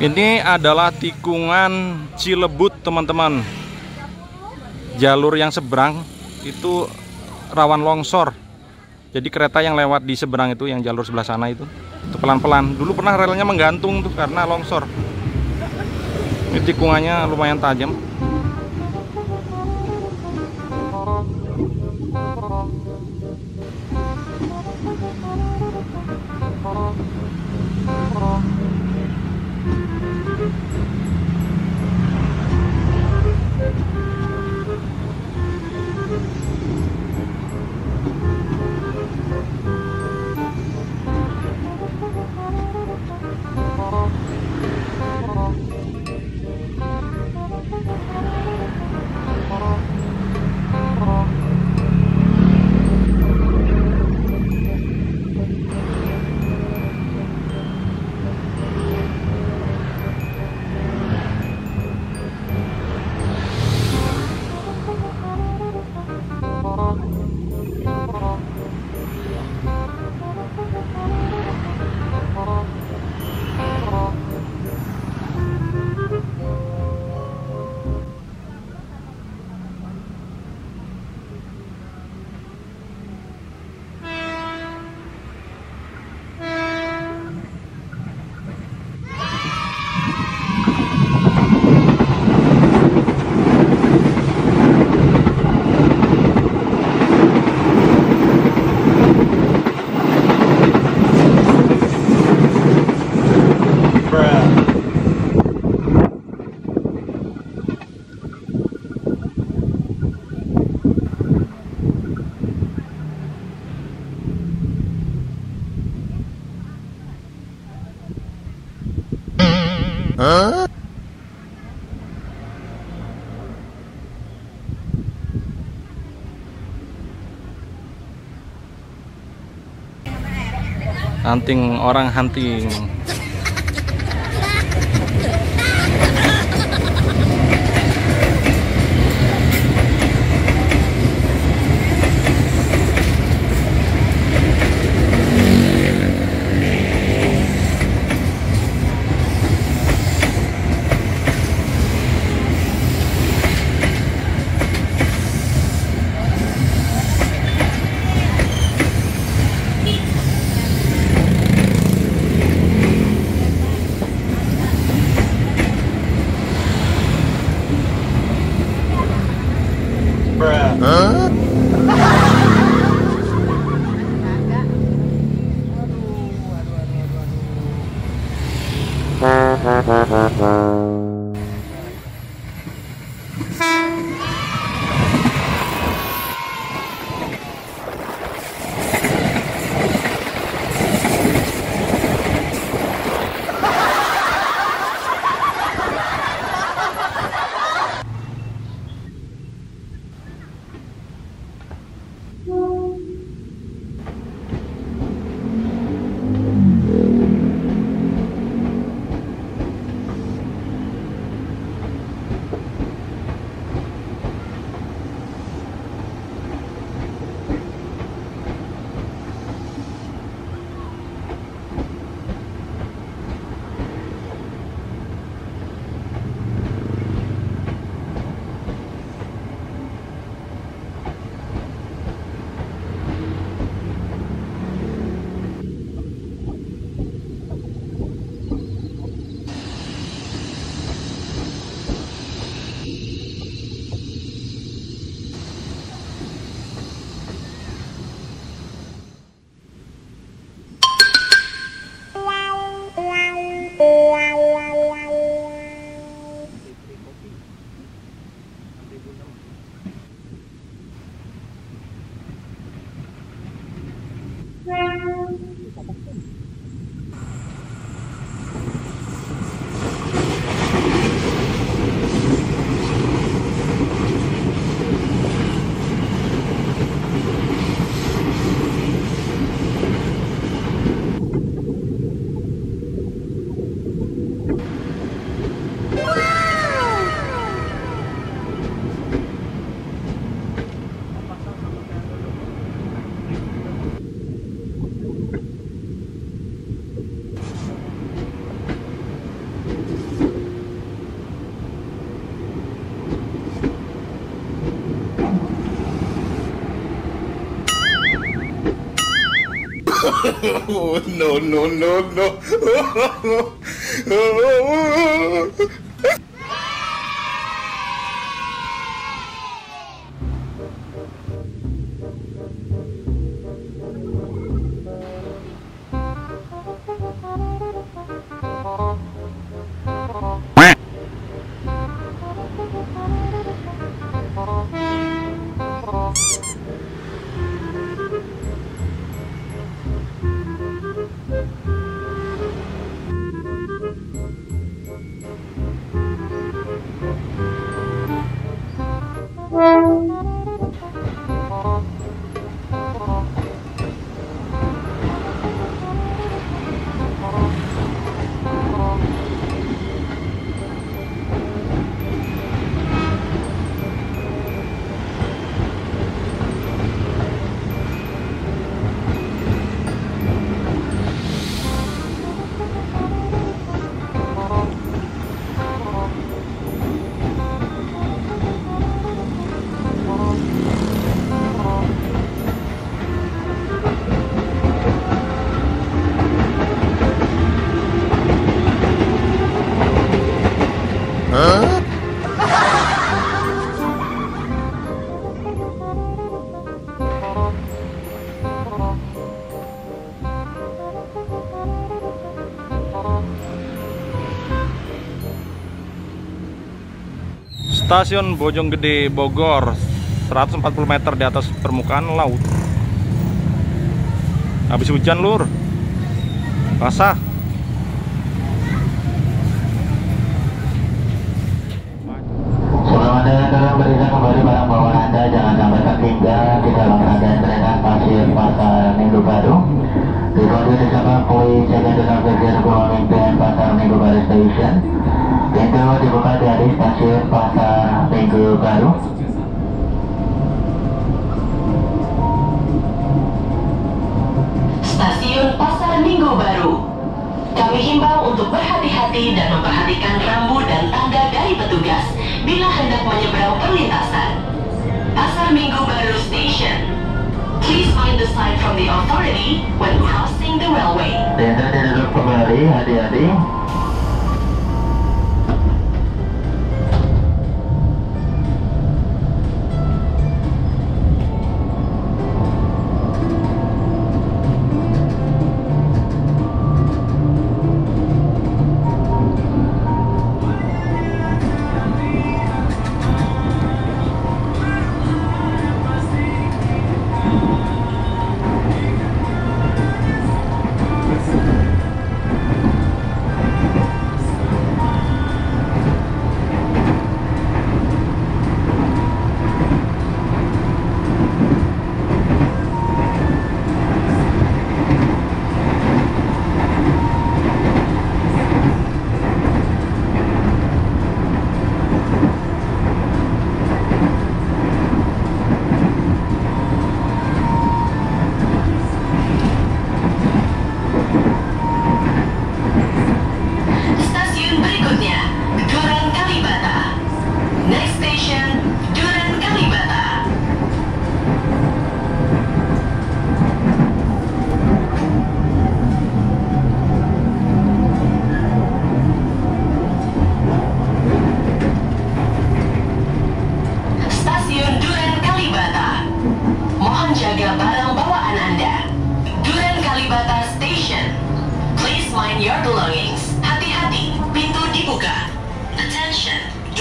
Ini adalah tikungan Cilebut teman-teman. Jalur yang seberang itu rawan longsor. Jadi kereta yang lewat di seberang itu yang jalur sebelah sana itu Itu pelan-pelan. Dulu pernah relnya menggantung tuh karena longsor. Ini tikungannya lumayan tajam Thank you. Hunting orang hunting no, no, no, no. Stasiun Bojonggede Bogor 140 meter di atas permukaan laut Habis hujan lur Basah Sebelum Anda turun berisa kembali barang bawaan Anda jangan sampai tertinggal di dalam rangkaian kereta pasir pasar Minggu Baru. Please check into the previous belonging to pasar Minggu Baru station. Pintu dibuka dari stasiun pasar Minggu Baru. Stasiun Pasar Minggu Baru. Kami himbau untuk berhati-hati dan memperhatikan rambu dan tanda dari petugas bila hendak menyeberang perlintasan. Pasar Minggu Baru Station. Please find the sign from the authority when crossing the railway. Ditutup kembali, hati-hati.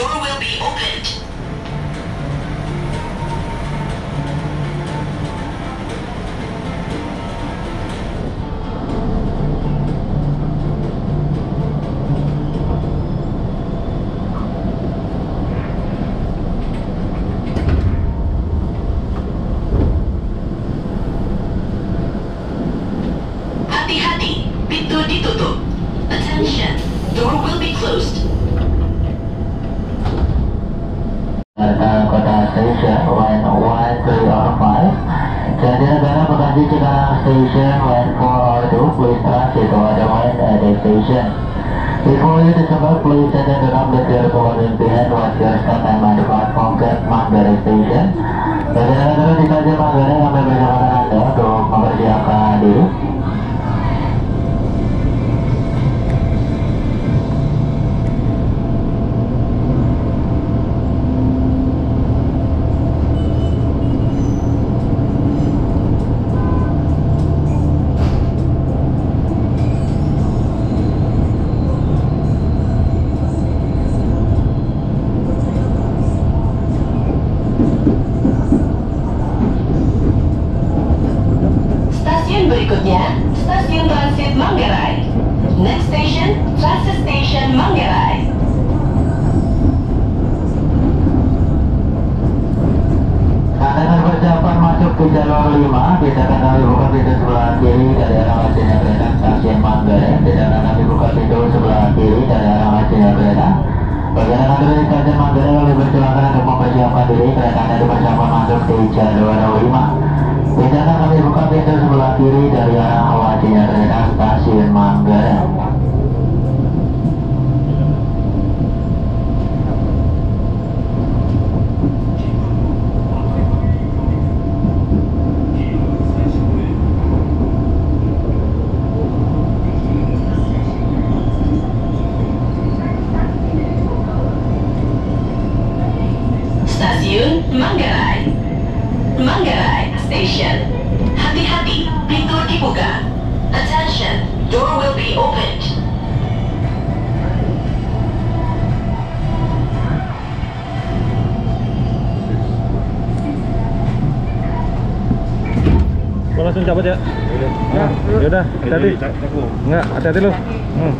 Door will be opened. Chittagana station when 4 or 2, please transit over the mind at the station. Before you disembark, please attend to not let your covering behind once you are stuck and on the platform at Mangere station. Bagaimana kalau dikaji Mangere sampai bagaimana Anda untuk mempersiapkan diri? Berikutnya, stasiun transit Manggarai. Next station, Transit Station Manggarai. Anda persiapan masuk ke jalur 5 Kita akan kami buka pintu sebelah kiri dari arah hasilnya kereta stasiun Manggarai Kita akan kami buka pintu sebelah kiri dari arah hasilnya kereta Perjalanan dari stasiun Manggarai kami persilakan untuk mempersiapkan diri Kereta Anda dipersiapkan masuk di jalur 5 Akan kami buka pintu sebelah kiri dari arah kereta stasiun Manggarai Stasiun Manggarai. Manggarai Station. Hati-hati, pintu dibuka. Attention, door will be opened. Gua langsung cabut ya. Nah, yaudah, hati-hati. Enggak, hati-hati lu. Hmm.